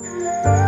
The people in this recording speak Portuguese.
Música